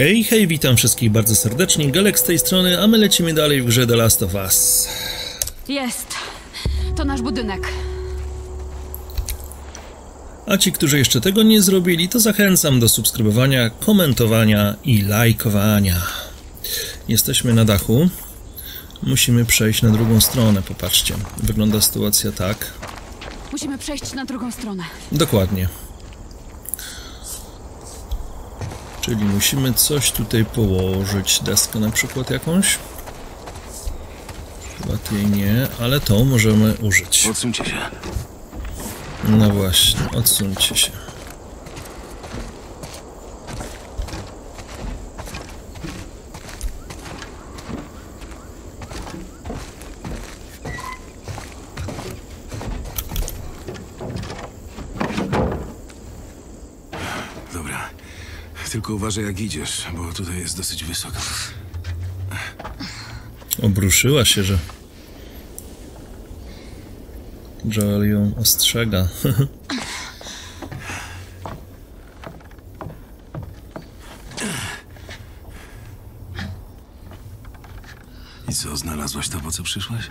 Hej, hej, witam wszystkich bardzo serdecznie, Galek z tej strony, a my lecimy dalej w grze The Last of Us. Jest. To nasz budynek. A ci, którzy jeszcze tego nie zrobili, to zachęcam do subskrybowania, komentowania i lajkowania. Jesteśmy na dachu. Musimy przejść na drugą stronę, popatrzcie. Wygląda sytuacja tak. Musimy przejść na drugą stronę. Dokładnie. Czyli musimy coś tutaj położyć, deskę na przykład jakąś. Chyba tej nie, ale tą możemy użyć. Odsuńcie się. No właśnie, odsuńcie się. Tylko uważaj jak idziesz, bo tutaj jest dosyć wysoko. Obruszyła się, że Joel ją ostrzega. I co, znalazłaś to, po co przyszłaś?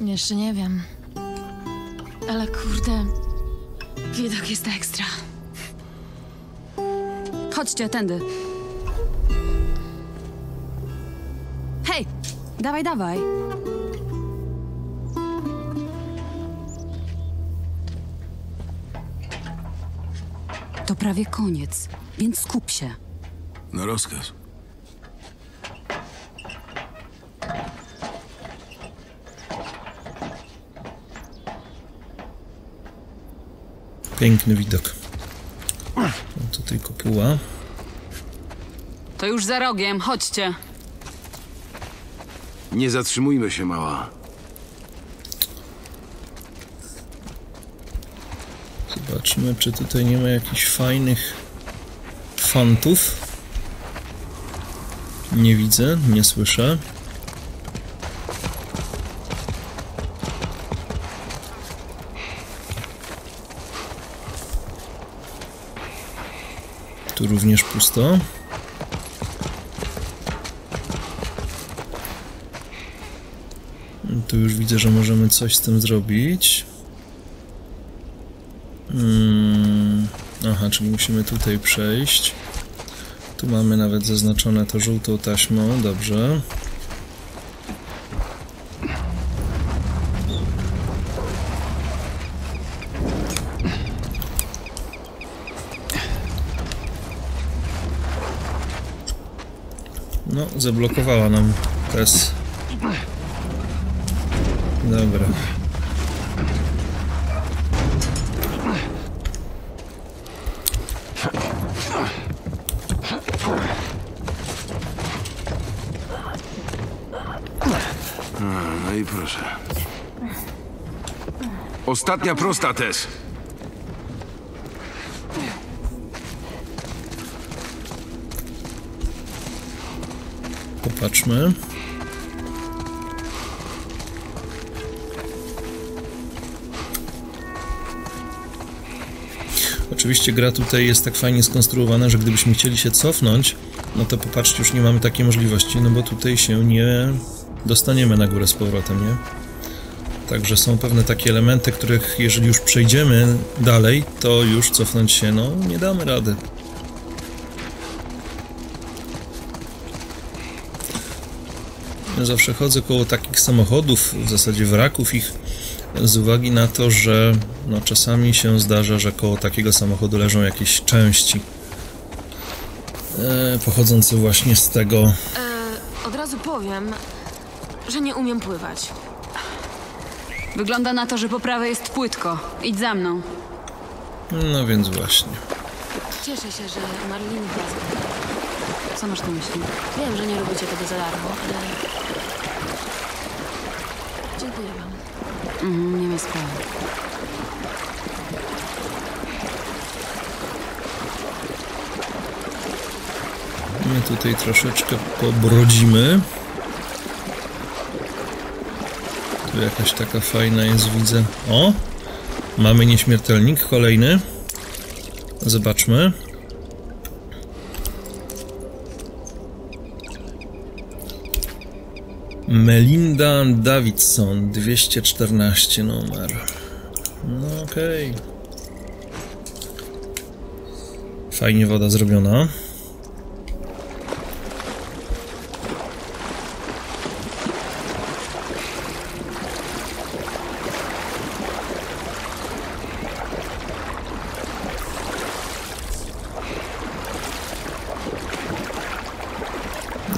Jeszcze nie wiem. Ale kurde, widok jest ekstra. Chodźcie, tędy. Hej! Dawaj, dawaj. To prawie koniec, więc skup się. Na rozkaz. Piękny widok. Tutaj kopuła. To już za rogiem, chodźcie. Nie zatrzymujmy się, mała. Zobaczmy, czy tutaj nie ma jakichś fajnych fantów. Nie widzę, nie słyszę. Również pusto. Tu już widzę, że możemy coś z tym zrobić. Mm, aha, czyli musimy tutaj przejść. Tu mamy nawet zaznaczone to żółtą taśmą, dobrze. No, zablokowała nam test. Dobra. No i proszę. Ostatnia prosta też. Popatrzmy. Oczywiście gra tutaj jest tak fajnie skonstruowana, że gdybyśmy chcieli się cofnąć, no to popatrzcie, już nie mamy takiej możliwości, no bo tutaj się nie dostaniemy na górę z powrotem, nie? Także są pewne takie elementy, których jeżeli już przejdziemy dalej, to już cofnąć się, no nie damy rady. Zawsze chodzę koło takich samochodów, w zasadzie wraków ich, z uwagi na to, że no, czasami się zdarza, że koło takiego samochodu leżą jakieś części e, pochodzące właśnie z tego. E, od razu powiem, że nie umiem pływać. Wygląda na to, że po prawej jest płytko. Idź za mną. No więc właśnie. Cieszę się, że Marlin. Co masz na myśli? Wiem, że nie lubicie tego za darmo, ale... Dziękuję wam. Mhm, nie ma sprawy. My tutaj troszeczkę pobrodzimy. Tu jakaś taka fajna jest, widzę. O! Mamy nieśmiertelnik kolejny. Zobaczmy. Melinda Davidson, 214 numer. No okej. Fajnie woda zrobiona.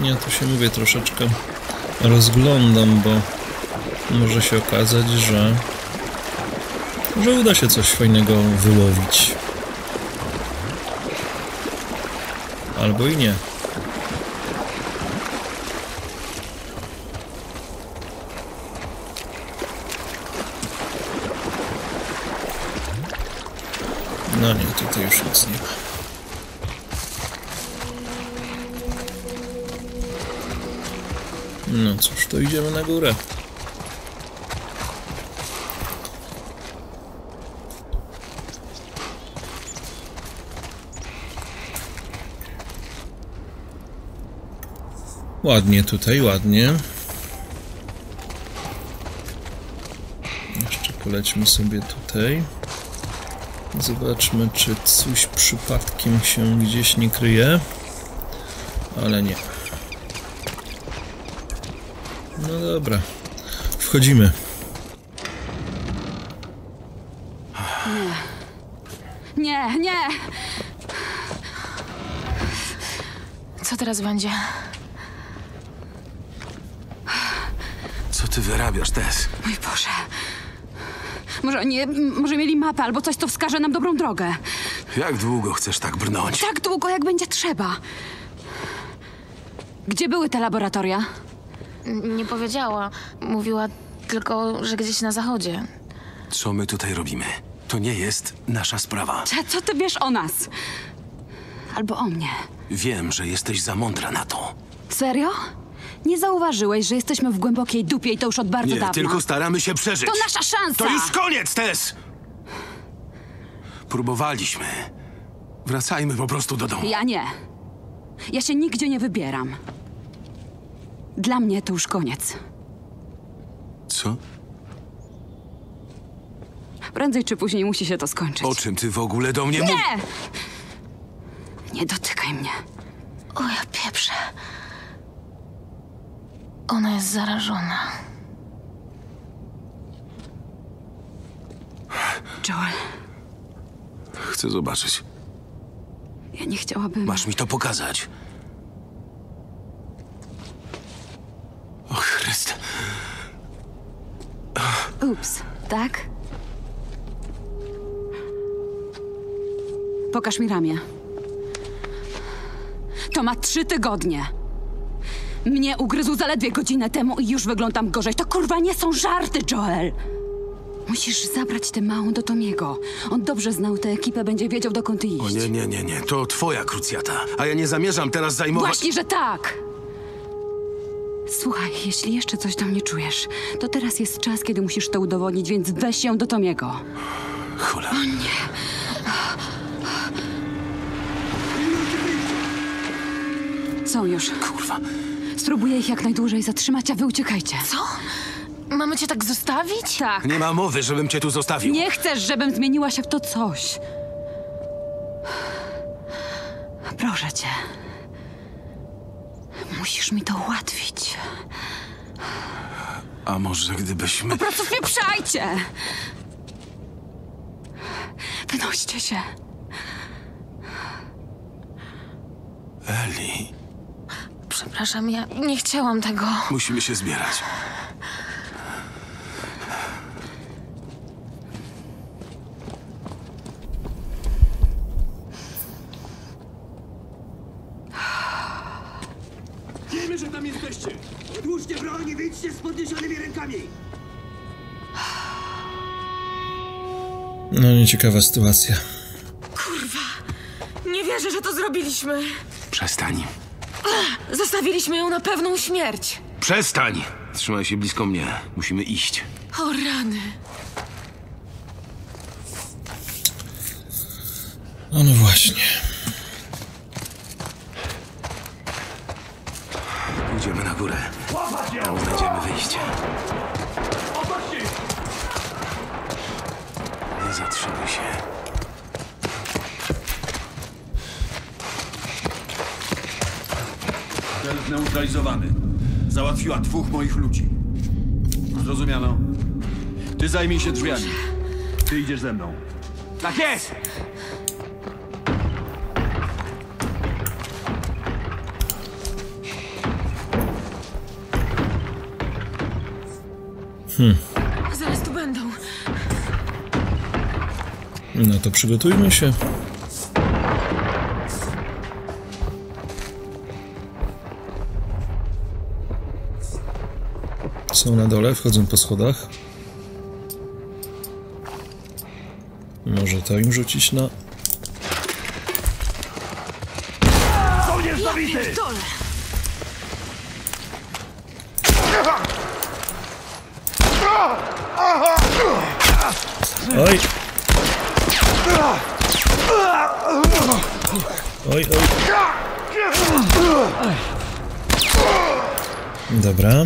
Nie, tu się mówię troszeczkę rozglądam, bo może się okazać, że że uda się coś fajnego wyłowić. Albo i nie. Ładnie tutaj, ładnie. Jeszcze polećmy sobie tutaj. Zobaczmy, czy coś przypadkiem się gdzieś nie kryje. Ale nie. No dobra. Wchodzimy. Nie, nie! Co teraz będzie? Ty wyrabiasz, Tess? Mój Boże. Może oni, może mieli mapę albo coś, co wskaże nam dobrą drogę. Jak długo chcesz tak brnąć? Tak długo, jak będzie trzeba. Gdzie były te laboratoria? Nie powiedziała. Mówiła tylko, że gdzieś na zachodzie. Co my tutaj robimy? To nie jest nasza sprawa. Cze- Co ty wiesz o nas? Albo o mnie. Wiem, że jesteś za mądra na to. Serio? Nie zauważyłeś, że jesteśmy w głębokiej dupie i to już od bardzo Nie, dawna. tylko staramy się przeżyć. To nasza szansa! To już koniec, Tess! Próbowaliśmy. Wracajmy po prostu do domu. Ja nie. Ja się nigdzie nie wybieram. Dla mnie to już koniec. Co? Prędzej czy później musi się to skończyć. O czym ty w ogóle do mnie mówisz? Nie! Nie dotykaj mnie. O ja pieprzę. Ona jest zarażona. Joel, Chcę zobaczyć. ja nie chciałabym... Masz mi to pokazać. O Chryste. Ups, tak? Pokaż mi ramię. To ma trzy tygodnie. Mnie ugryzł zaledwie godzinę temu i już wyglądam gorzej. To kurwa nie są żarty, Joel! Musisz zabrać tę małą do Tomiego. On dobrze znał tę ekipę, będzie wiedział dokąd iść. O nie, nie, nie, nie. To twoja krucjata. A ja nie zamierzam teraz zajmować... Właśnie, że tak! Słuchaj, jeśli jeszcze coś do mnie czujesz, to teraz jest czas, kiedy musisz to udowodnić, więc weź ją do Tomiego. Cholera. Są już. Kurwa. Spróbuję ich jak najdłużej zatrzymać, a wy uciekajcie. Co? Mamy cię tak zostawić? Tak. Nie ma mowy, żebym cię tu zostawił. Nie chcesz, żebym zmieniła się w to coś. Proszę cię. Musisz mi to ułatwić. A może gdybyśmy... Po prostu spieprzajcie! Wynoście się. Eli, Przepraszam, ja nie chciałam tego. musimy się zbierać. Wiemy, że tam jesteście! Odłóżcie broń i wyjdźcie z podniesionymi rękami! No nieciekawa sytuacja. Nie wierzę, że to zrobiliśmy. Przestań. Zostawiliśmy ją na pewną śmierć. Przestań! Trzymaj się blisko mnie. Musimy iść. O rany. No, no właśnie. Pójdziemy na górę. Tam znajdziemy wyjście. Nie zatrzymuj się. Zneutralizowany. Załatwiła dwóch moich ludzi. Zrozumiano? Ty zajmij się drzwiami. Ty idziesz ze mną. Tak jest! Zaraz tu będą. No to przygotujmy się. Są na dole, wchodzą po schodach. Może to im rzucić na... Żołnierz zabity! Dole! Oj! Oj, oj. Dobra.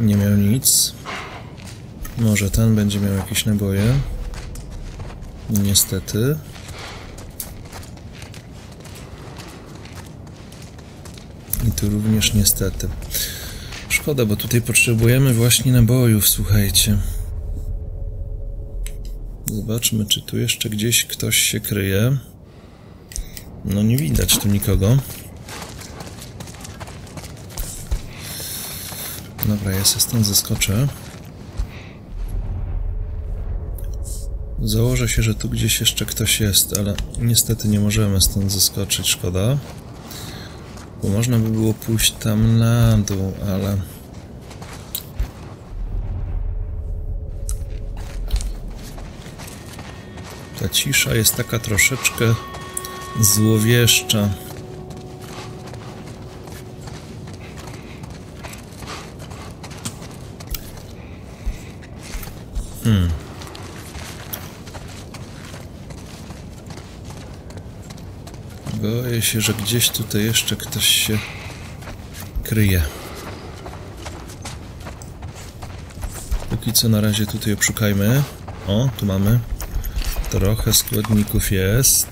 Nie miał nic. Może ten będzie miał jakieś naboje. Niestety. I tu również niestety. Szkoda, bo tutaj potrzebujemy właśnie nabojów, słuchajcie. Zobaczmy, czy tu jeszcze gdzieś ktoś się kryje. No nie widać tu nikogo. Dobra, ja się stąd zeskoczę. Założę się, że tu gdzieś jeszcze ktoś jest, ale niestety nie możemy stąd zeskoczyć, szkoda. Bo można by było pójść tam na dół, ale... Ta cisza jest taka troszeczkę złowieszcza. Boję się, że gdzieś tutaj jeszcze ktoś się kryje. Póki co na razie tutaj obszukajmy. O, tu mamy. Trochę składników jest.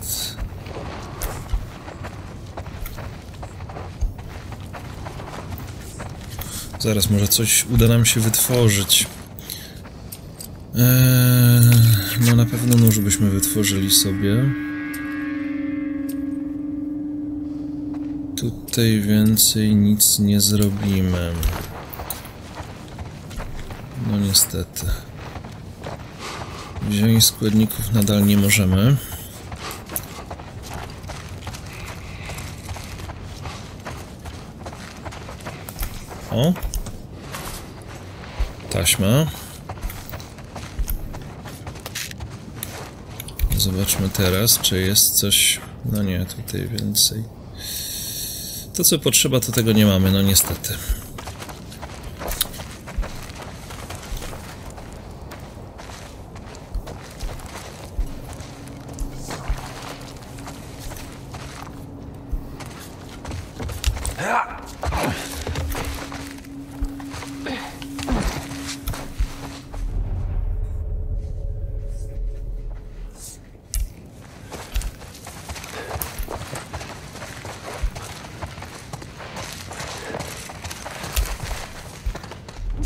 Zaraz, może coś uda nam się wytworzyć. Eee, no na pewno nóż byśmy wytworzyli sobie. Tutaj więcej nic nie zrobimy. No niestety. Wziąć składników nadal nie możemy. O! Taśma. Zobaczmy teraz, czy jest coś... No nie, tutaj więcej. To co potrzeba, to tego nie mamy, no niestety.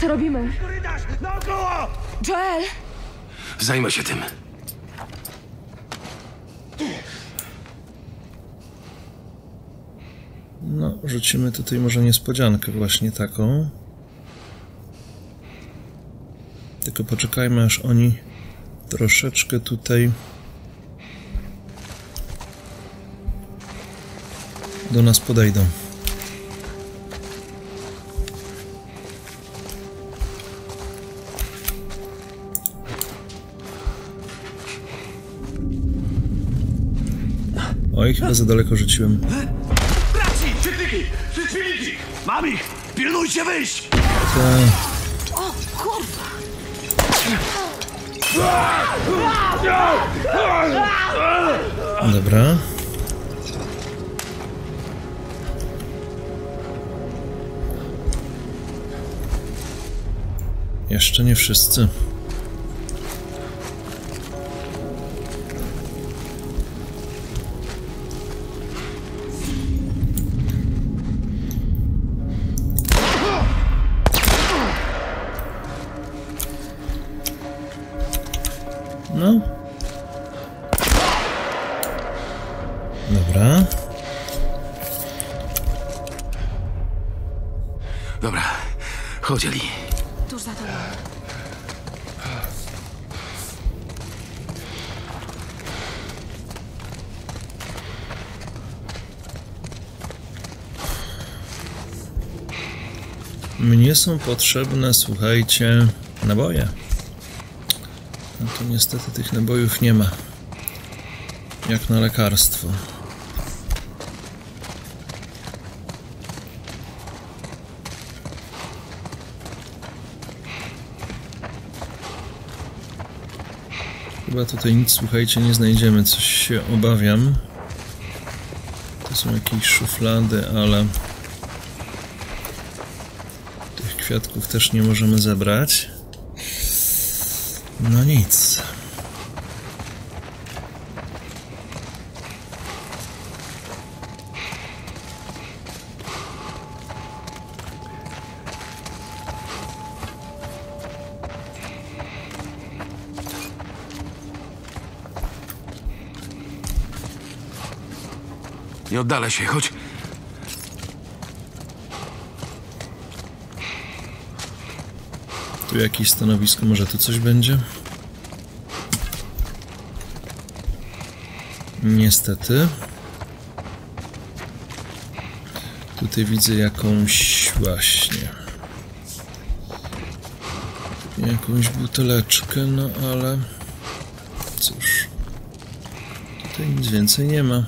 Co robimy? Korytarz! Naokoło! Joel! Zajmę się tym. No, rzucimy tutaj może niespodziankę właśnie taką. Tylko poczekajmy, aż oni troszeczkę tutaj do nas podejdą. Oj, chyba za daleko rzuciłem. Braci! Przykryki! Przykryki! Mam ich! Pilnujcie wyjść! O, kurwa! Dobra. Jeszcze nie wszyscy. Są potrzebne, słuchajcie, naboje. No tu niestety tych nabojów nie ma. Jak na lekarstwo. Chyba tutaj nic, słuchajcie, nie znajdziemy. Coś się obawiam. To są jakieś szuflady, ale tych kwiatków też nie możemy zebrać. No nic. Nie oddalaj się, chodź. Tu jakieś stanowisko, może tu coś będzie? Niestety. Tutaj widzę jakąś właśnie. Jakąś buteleczkę, no ale cóż. Tutaj nic więcej nie ma.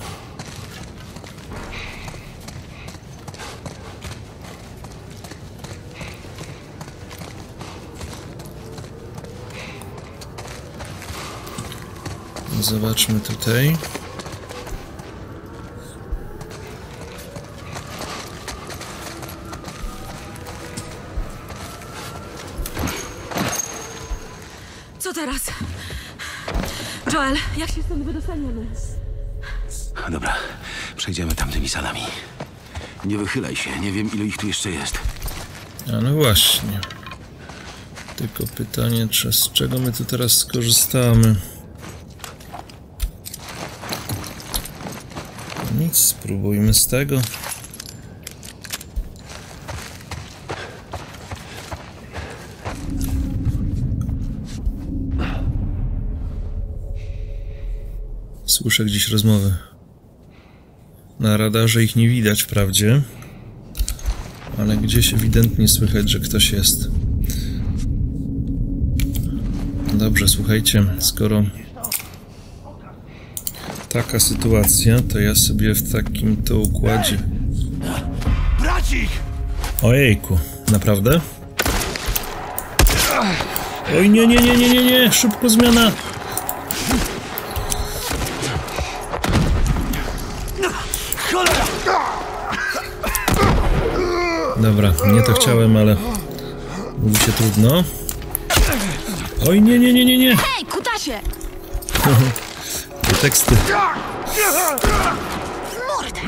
Zobaczmy tutaj. Co teraz? Joel, jak się stąd wydostaniemy? Dobra, przejdziemy tamtymi salami. Nie wychylaj się, nie wiem ilu ich tu jeszcze jest. A no właśnie. Tylko pytanie, czy z czego my tu teraz skorzystamy? Nic, spróbujmy z tego. Słyszę gdzieś rozmowy. Na radarze ich nie widać wprawdzie, ale gdzieś ewidentnie słychać, że ktoś jest. Dobrze, słuchajcie, skoro taka sytuacja, to ja sobie w takim to układzie. Bracik! Ojejku, naprawdę? Oj, nie, nie, nie, nie, nie, nie, szybko zmiana. Dobra, nie to chciałem, ale mówi się trudno. Oj, nie, nie, nie, nie, nie. Hej, kutasie! Te teksty.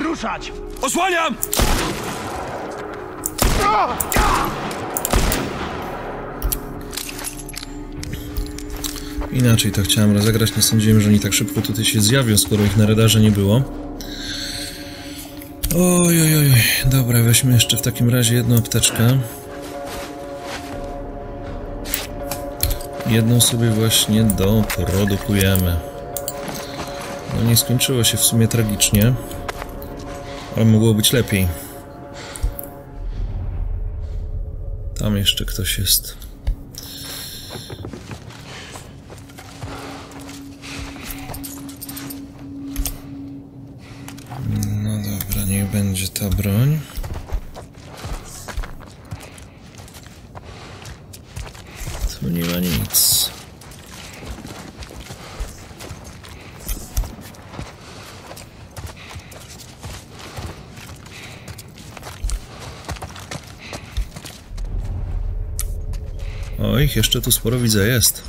Ruszać! Osłaniam! Inaczej to chciałem rozegrać, nie sądziłem, że oni tak szybko tutaj się zjawią, skoro ich na radarze nie było. Oj, oj, oj, dobra, weźmy jeszcze w takim razie jedną apteczkę. Jedną sobie właśnie doprodukujemy. No nie skończyło się w sumie tragicznie, ale mogło być lepiej. Tam jeszcze ktoś jest. Oj, jeszcze tu sporo widzę jest.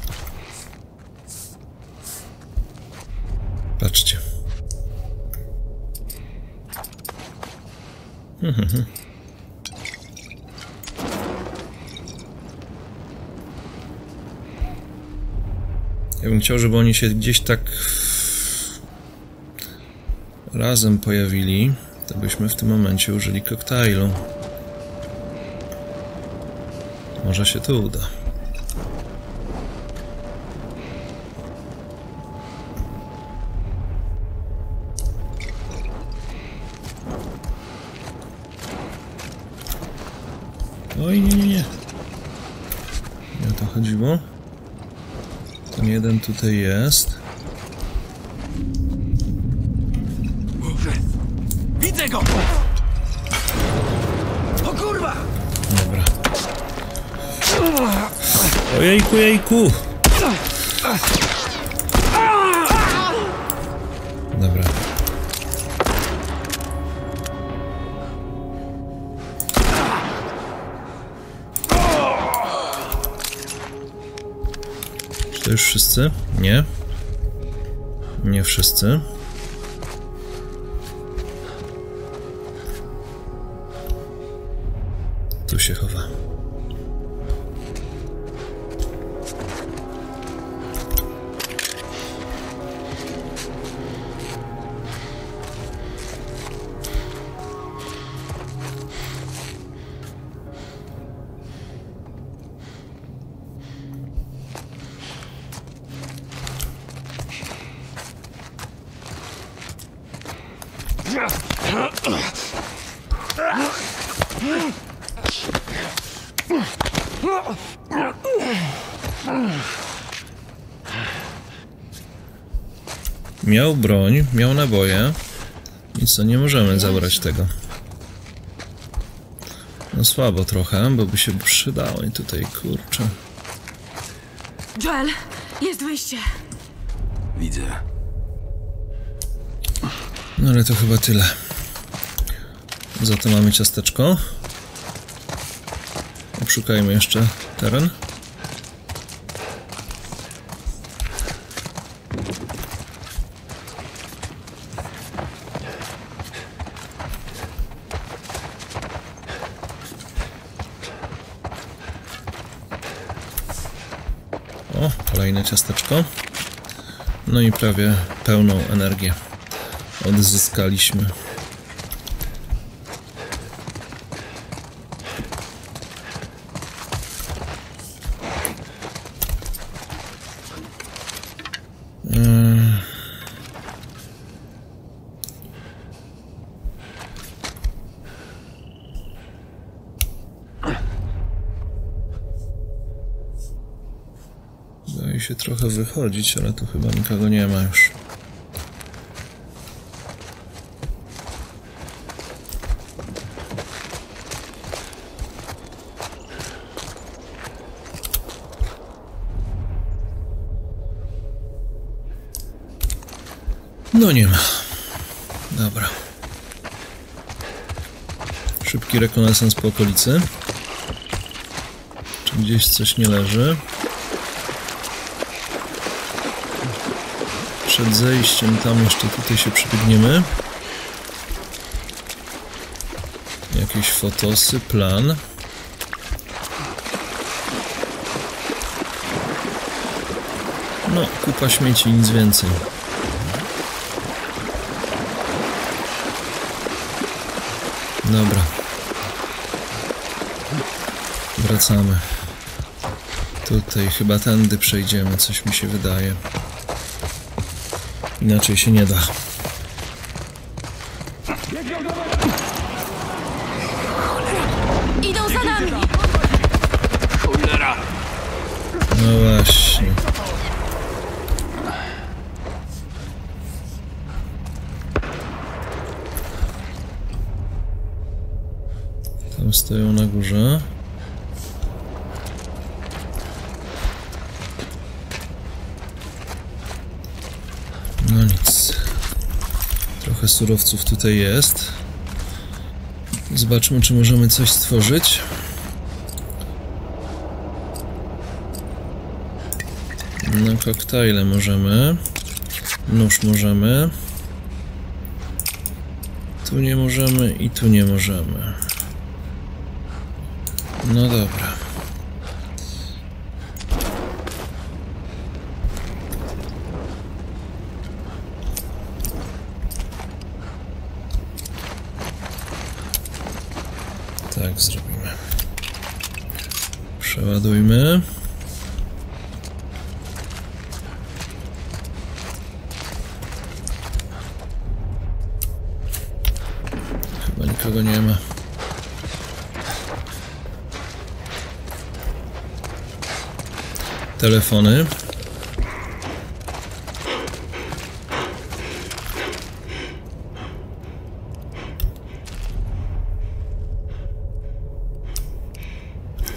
Patrzcie. Ja bym chciał, żeby oni się gdzieś tak razem pojawili, to byśmy w tym momencie użyli koktajlu. Może się to uda. Tutaj jest. Widzę go! O kurwa! Dobra. Ojejku, jejku! Wszyscy? Nie. Nie wszyscy. Tu się chowa. Miał broń, miał naboje. I co, nie możemy zabrać tego. No słabo trochę, bo by się przydało i tutaj, kurczę. Joel, jest wyjście. Widzę. No ale to chyba tyle. Za to mamy ciasteczko. Obszukajmy jeszcze teren. O, kolejne ciasteczko. No i prawie pełną energię odzyskaliśmy. Trochę wychodzić, ale tu chyba nikogo nie ma już. No nie ma. Dobra. Szybki rekonesans po okolicy. Czy gdzieś coś nie leży? Przed zejściem tam jeszcze tutaj się przybiegniemy. Jakieś fotosy, plan. No, kupa śmieci, nic więcej. Dobra. Wracamy. Tutaj chyba tędy przejdziemy, coś mi się wydaje. Inaczej się nie da. Idą za nami! No właśnie. Tam stoją na górze. No nic. Trochę surowców tutaj jest. Zobaczmy, czy możemy coś stworzyć. No, koktajle możemy. Nóż możemy. Tu nie możemy i tu nie możemy. No dobra. Tak zrobimy. Przeładujmy. Chyba nikogo nie ma. Telefony.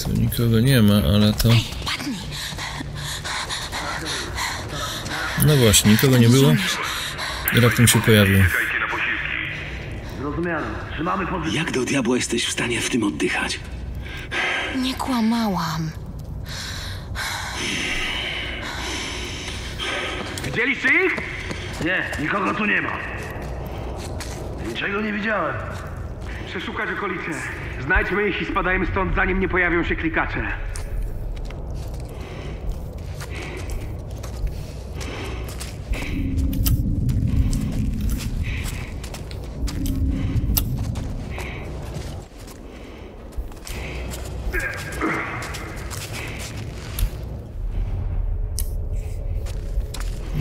Tu nikogo nie ma, ale to... No właśnie, nikogo nie było. I raptem się pojawił. Zrozumiano. Trzymamy pozycję. Jak do diabła jesteś w stanie w tym oddychać? Nie kłamałam. Widzieliście ich? Nie, nikogo tu nie ma. Niczego nie widziałem. Przeszukać okolice. Znajdźmy ich i spadajmy stąd, zanim nie pojawią się klikacze.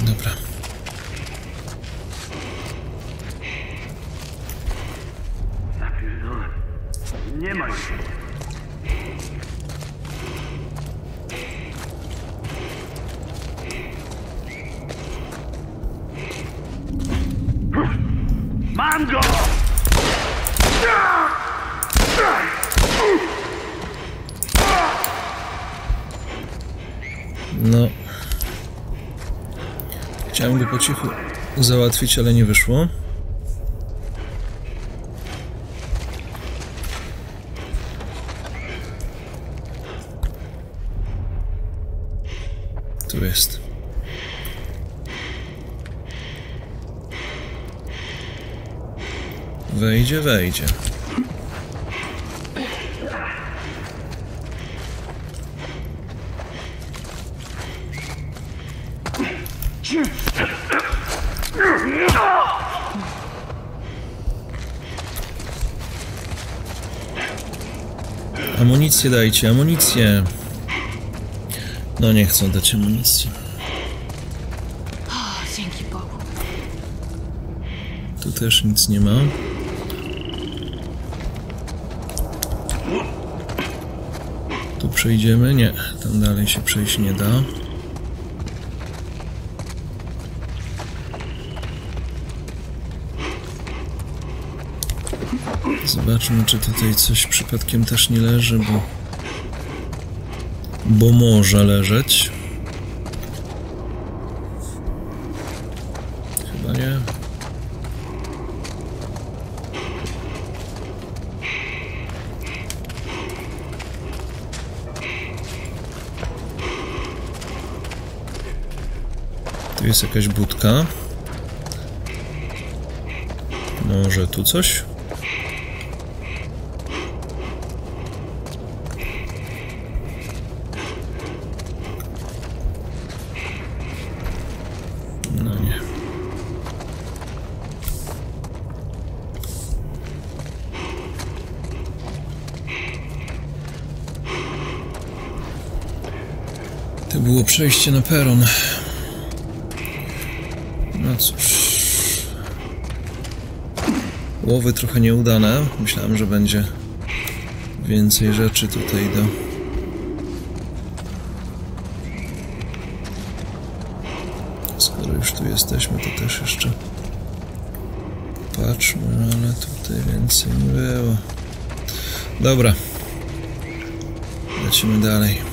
Dobra. Napierdolę. Nie ma ich. Mam go! No. Chciałem go po cichu załatwić, ale nie wyszło. Tu jest. Wejdzie, wejdzie. Amunicję dajcie, amunicję. No nie chcą dać amunicji. Dzięki Bogu. Tu też nic nie ma. Tu przejdziemy? Nie, tam dalej się przejść nie da. Zobaczmy, czy tutaj coś przypadkiem też nie leży, bo... Bo może leżeć. Chyba nie. Tu jest jakaś budka. Może tu coś? No nie. To było przejście na peron. No cóż. Łowy trochę nieudane. Myślałem, że będzie więcej rzeczy tutaj do. Skoro już tu jesteśmy, to też jeszcze patrzmy, ale tutaj więcej nie było. Dobra. Lecimy dalej.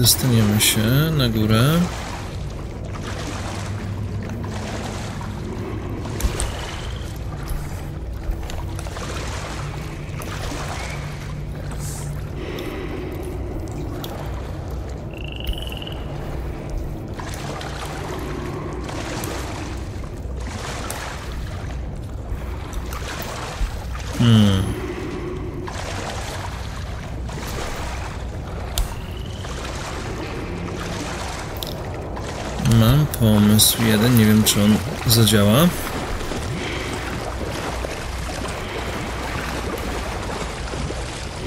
wydostaniemy się na górę. Mam pomysł jeden, nie wiem czy on zadziała.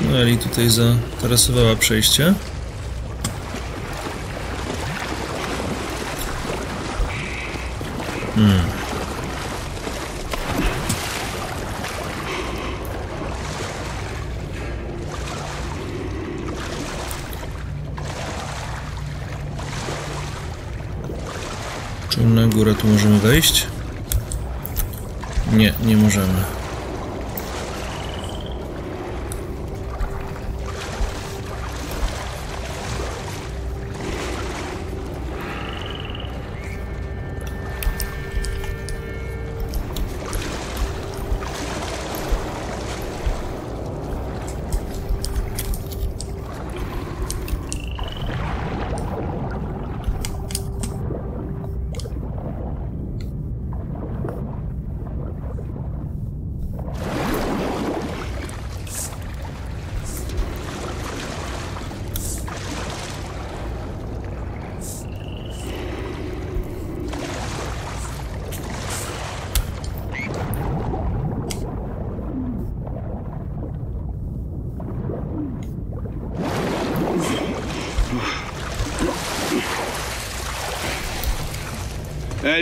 No Eli tutaj zatarasowała przejście.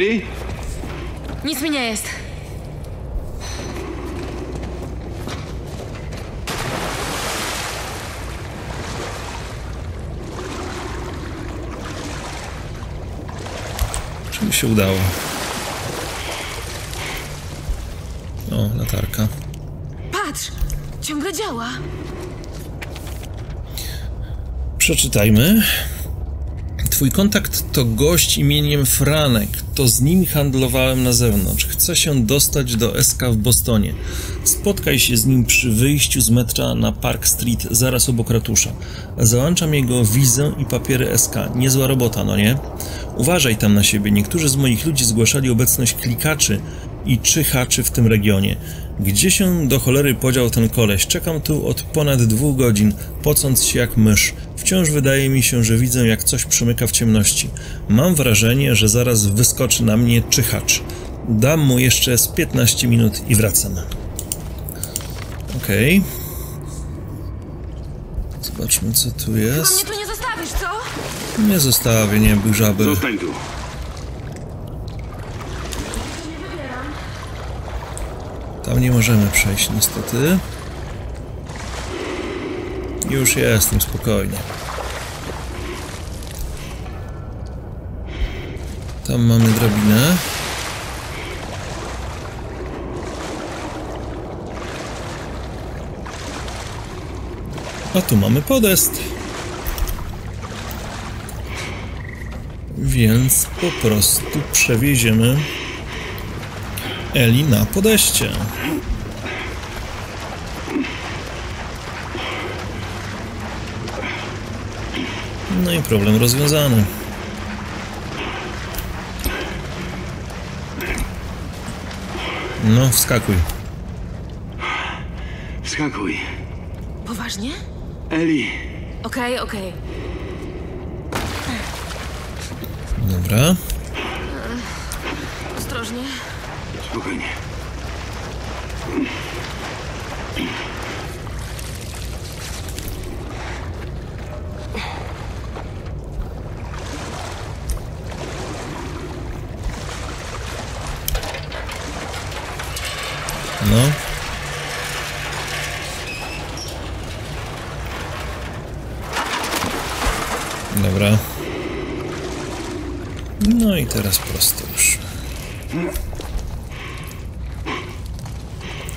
Eli? Nic mi nie jest. Czy mi się udało? O, latarka. Patrz! Ciągle działa. Przeczytajmy. Twój kontakt to gość imieniem Franek. To z nim handlowałem na zewnątrz. Chcę się dostać do SK w Bostonie. Spotkaj się z nim przy wyjściu z metra na Park Street, zaraz obok ratusza. Załączam jego wizę i papiery SK. Niezła robota, no nie? Uważaj tam na siebie. Niektórzy z moich ludzi zgłaszali obecność klikaczy i czyhaczy w tym regionie. Gdzie się do cholery podział ten koleś? Czekam tu od ponad dwóch godzin, pocąc się jak mysz. Wciąż wydaje mi się, że widzę jak coś przemyka w ciemności. Mam wrażenie, że zaraz wyskoczy na mnie czyhacz. Dam mu jeszcze z 15 minut i wracam. Okej. Zobaczmy co tu Chyba jest. mnie tu nie zostawisz, co? Nie zostawię, nie był żaby. Zostań tu. Tam nie możemy przejść niestety. Już jestem, spokojnie. Tam mamy drabinę. A tu mamy podest. Więc po prostu przewieziemy Eli na podeście. No i problem rozwiązany. No, wskakuj. Wskakuj. Poważnie? Eli. Okej, okej. Dobra. Spokojnie. Dobra. No i teraz prosto już.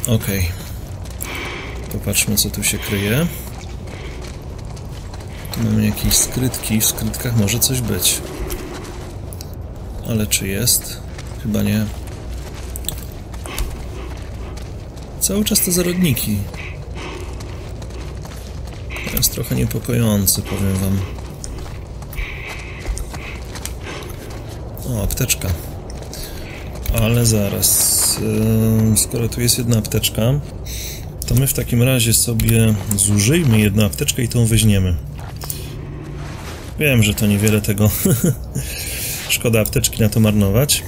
Okej. Popatrzmy, co tu się kryje. Tu mamy jakieś skrytki. W skrytkach może coś być. Ale czy jest? Chyba nie. Cały czas te zarodniki. To jest trochę niepokojące, powiem wam. O, apteczka. Ale zaraz. Yy, skoro tu jest jedna apteczka, to my w takim razie sobie zużyjmy jedną apteczkę i tą weźmiemy. Wiem, że to niewiele tego. Szkoda apteczki na to marnować.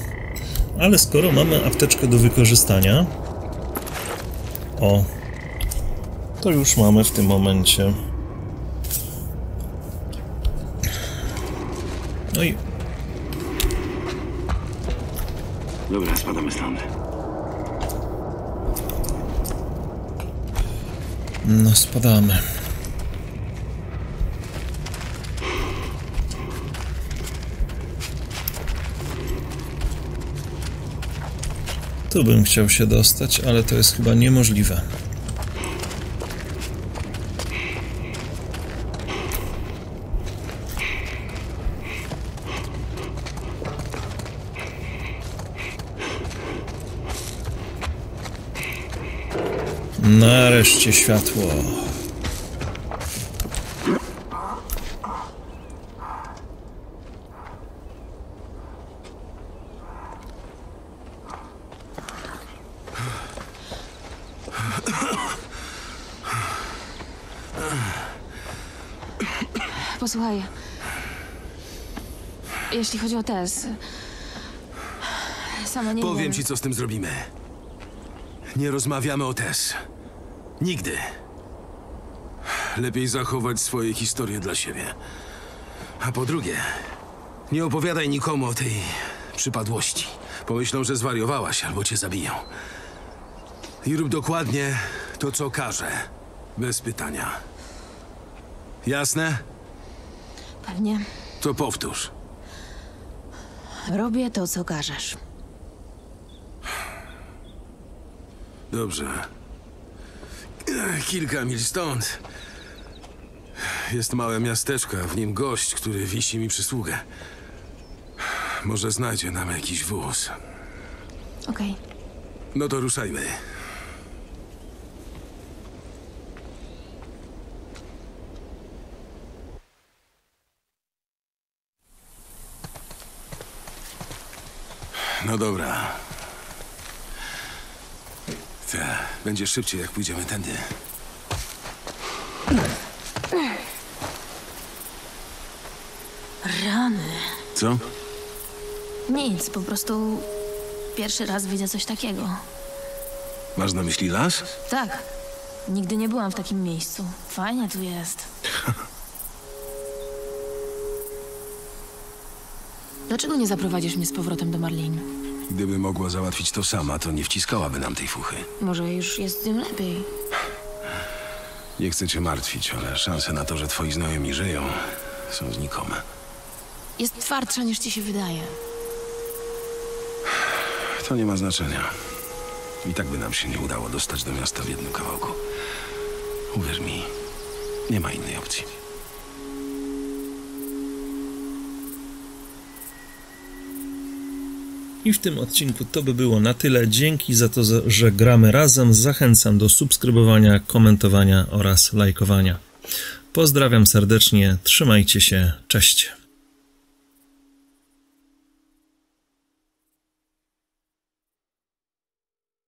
Ale skoro mamy apteczkę do wykorzystania. O. To już mamy w tym momencie. No i Dobra, spadamy stąd. No, spadamy. Tu bym chciał się dostać, ale to jest chyba niemożliwe. Nareszcie światło. Posłuchaj. Jeśli chodzi o Tess... Sama nie Powiem wiem. ci, co z tym zrobimy. Nie rozmawiamy o Tess. Nigdy. Lepiej zachować swoje historie dla siebie. A po drugie, nie opowiadaj nikomu o tej przypadłości. Pomyślą, że zwariowałaś albo cię zabiją. I rób dokładnie to, co każę. Bez pytania. Jasne? Pewnie. To powtórz. Robię to, co każesz. Dobrze. Kilka mil stąd jest małe miasteczko, a w nim gość, który wisi mi przysługę. Może znajdzie nam jakiś wóz. Okej. No to ruszajmy. No dobra. Ta, będzie szybciej, jak pójdziemy tędy. Rany. Co? Nic, po prostu... Pierwszy raz widzę coś takiego. Masz na myśli las? Tak. Nigdy nie byłam w takim miejscu. Fajnie tu jest. Dlaczego nie zaprowadzisz mnie z powrotem do Marlin? Gdyby mogła załatwić to sama, to nie wciskałaby nam tej fuchy. Może już jest z tym lepiej. Nie chcę cię martwić, ale szanse na to, że twoi znajomi żyją, są znikome. Jest twardsza niż ci się wydaje. To nie ma znaczenia. I tak by nam się nie udało dostać do miasta w jednym kawałku. Uwierz mi, nie ma innej opcji. I w tym odcinku to by było na tyle. Dzięki za to, że gramy razem. Zachęcam do subskrybowania, komentowania oraz lajkowania. Pozdrawiam serdecznie, trzymajcie się, cześć.